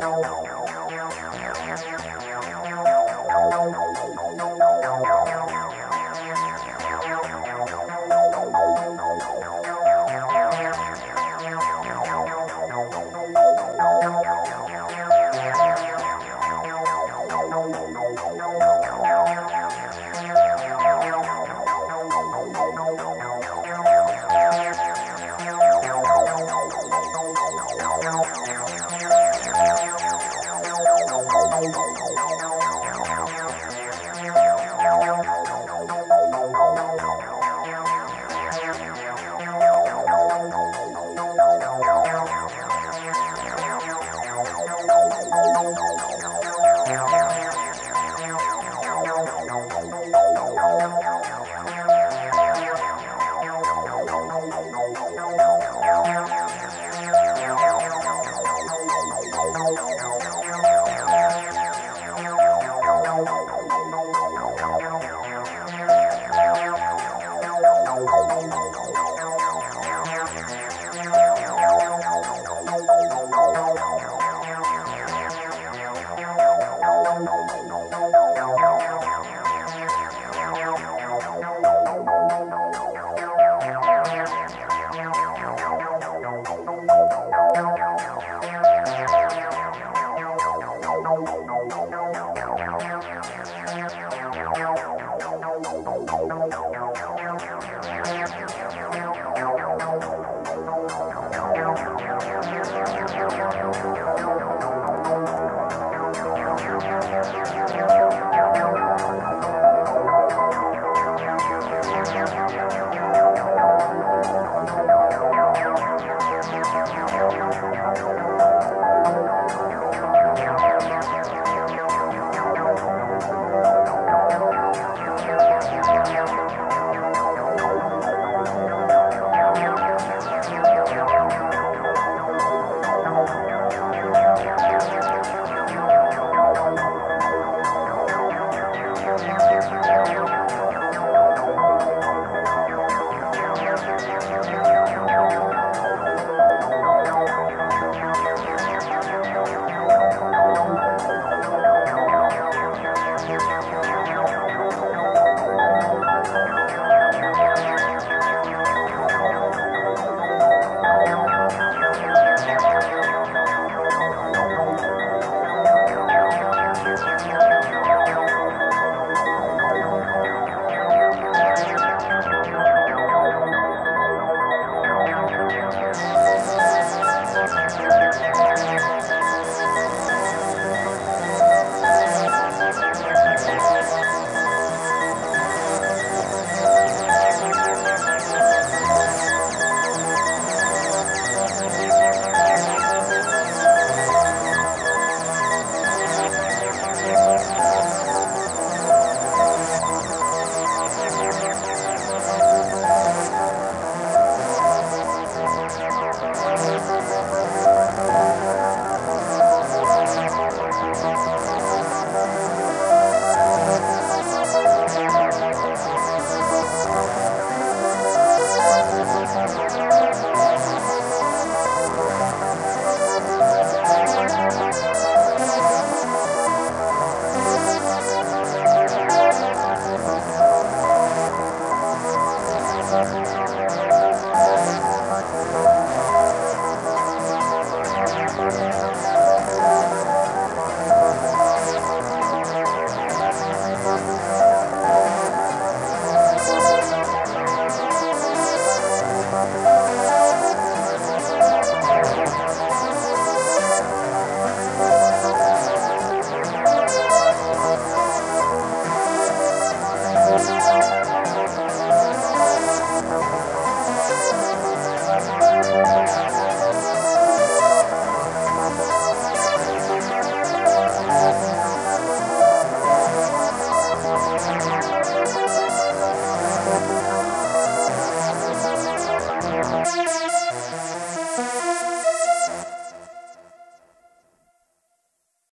Thank No, no, no, no.